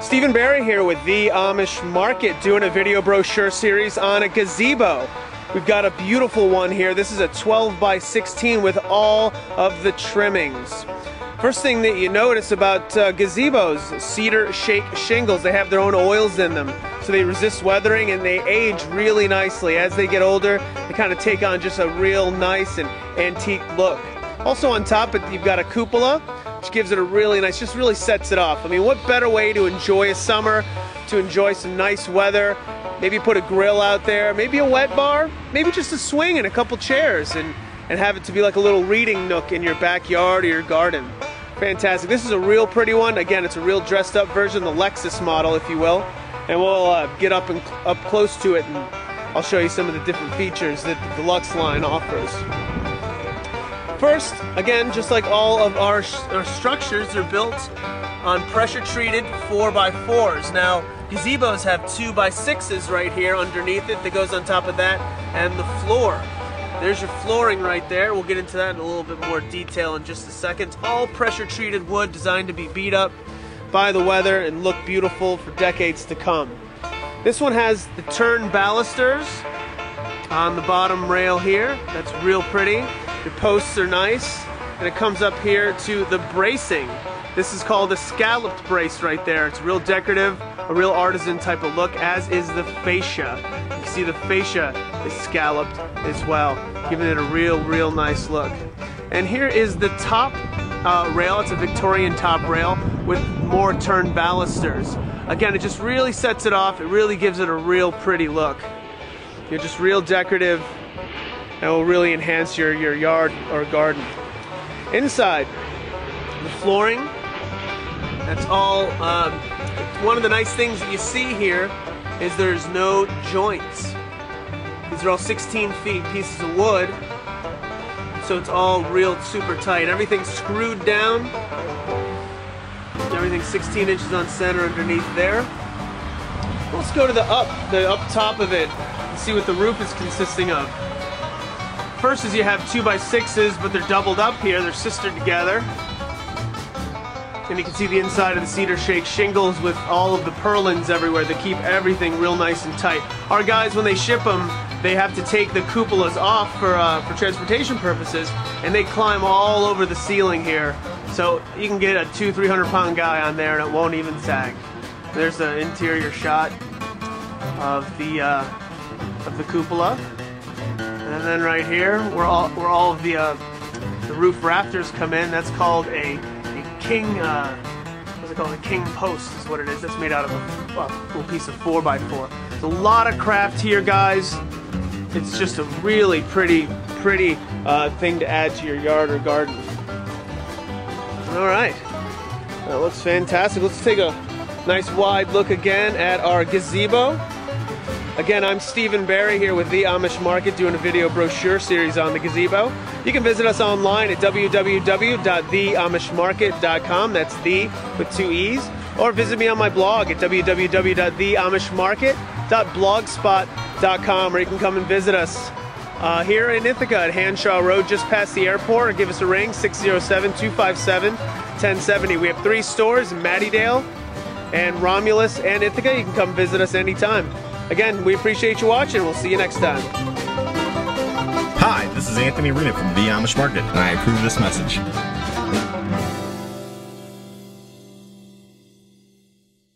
Stephen Barry here with The Amish Market doing a video brochure series on a gazebo. We've got a beautiful one here. This is a 12 by 16 with all of the trimmings. First thing that you notice about uh, gazebos, cedar shake shingles, they have their own oils in them. So they resist weathering and they age really nicely. As they get older, they kind of take on just a real nice and antique look. Also on top, you've got a cupola which gives it a really nice, just really sets it off. I mean, what better way to enjoy a summer, to enjoy some nice weather, maybe put a grill out there, maybe a wet bar, maybe just a swing and a couple chairs and, and have it to be like a little reading nook in your backyard or your garden. Fantastic. This is a real pretty one. Again, it's a real dressed up version, the Lexus model, if you will. And we'll uh, get up and up close to it and I'll show you some of the different features that the Deluxe line offers. First, again, just like all of our, our structures, they're built on pressure treated 4x4s. Now, gazebos have 2x6s right here underneath it that goes on top of that, and the floor. There's your flooring right there. We'll get into that in a little bit more detail in just a second. All pressure treated wood designed to be beat up by the weather and look beautiful for decades to come. This one has the turn balusters on the bottom rail here. That's real pretty. Your posts are nice. And it comes up here to the bracing. This is called a scalloped brace right there. It's real decorative, a real artisan type of look, as is the fascia. You can see the fascia is scalloped as well, giving it a real, real nice look. And here is the top uh, rail. It's a Victorian top rail with more turned balusters. Again, it just really sets it off. It really gives it a real pretty look. You're just real decorative and will really enhance your, your yard or garden. Inside, the flooring, that's all, um, one of the nice things that you see here is there's no joints. These are all 16 feet pieces of wood, so it's all real super tight. Everything's screwed down. Everything's 16 inches on center underneath there. Let's go to the up, the up top of it, and see what the roof is consisting of. First is you have 2x6s, but they're doubled up here. They're sistered together. And you can see the inside of the cedar shake shingles with all of the purlins everywhere that keep everything real nice and tight. Our guys, when they ship them, they have to take the cupolas off for, uh, for transportation purposes, and they climb all over the ceiling here. So you can get a two, 300 pound guy on there and it won't even sag. There's an interior shot of the, uh, of the cupola. And then right here, where all, where all of the, uh, the roof rafters come in, that's called a, a king, uh, what's it called? A king post is what it is. That's made out of a little piece of 4x4. There's a lot of craft here, guys. It's just a really pretty, pretty uh, thing to add to your yard or garden. All right, that looks fantastic. Let's take a nice wide look again at our gazebo. Again, I'm Stephen Barry here with The Amish Market doing a video brochure series on the gazebo. You can visit us online at www.theeamishmarket.com. That's the with two E's. Or visit me on my blog at www.theeamishmarket.blogspot.com where you can come and visit us uh, here in Ithaca at Hanshaw Road, just past the airport, or give us a ring 607 257 1070. We have three stores in Mattydale and Romulus and Ithaca. You can come visit us anytime. Again, we appreciate you watching. We'll see you next time. Hi, this is Anthony Rena from The Amish Market, and I approve this message.